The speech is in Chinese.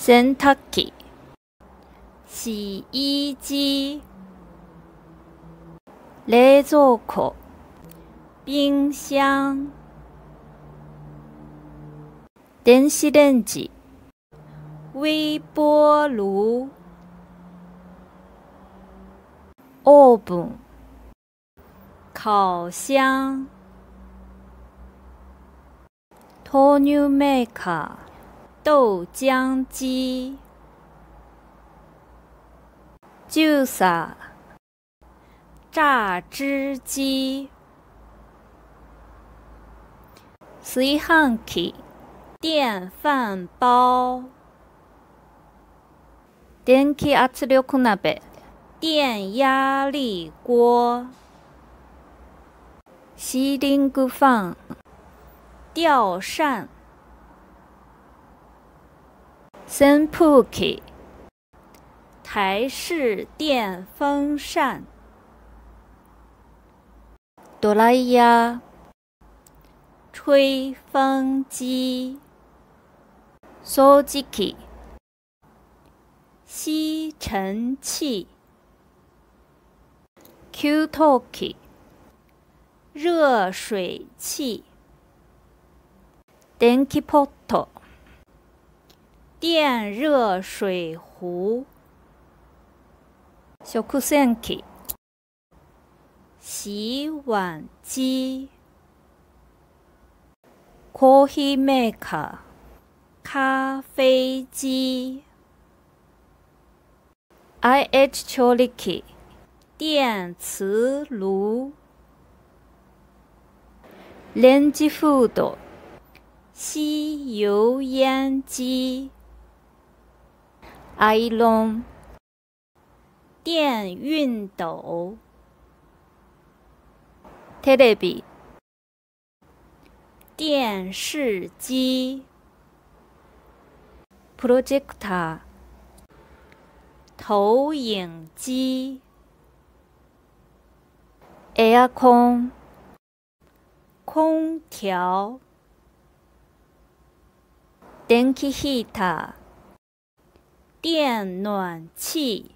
洗濯機、洗衣機、冷蔵庫、冰箱、電子レンジ、微波炉、oven、烤箱、豆乳メーカー。 豆浆机，juicer，榨汁机，炊飯器，电饭煲，電気圧力鍋，电压力锅，シーリングファン，吊扇。 扇風機、台式电风扇、ドライヤー、吹风机、掃除機、吸尘器、給湯器、热水器、電気ポット。 电热水壶、食洗器、洗碗机、コーヒーメーカー、咖啡机、IH 調理器、电磁炉、レンジフード、吸油烟机。 i l o n 电熨斗，telebi，电视机，projector，投影机，aircon，空调，电器 heater。电暖气。